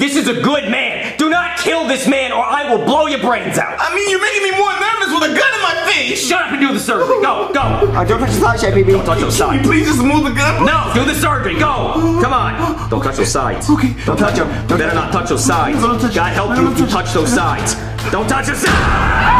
This is a good man. Do not kill this man or I will blow your brains out. I mean, you're making me more nervous with a gun in my face. Shut up and do the surgery. Go, go. Uh, don't touch the side yet, baby. Don't touch those Can please just move the gun? No, do the surgery. Go. Come on. Don't touch those sides. Okay. Don't touch them. You better not touch your sides. Don't touch- God help you if you touch- those sides. Don't touch your sides.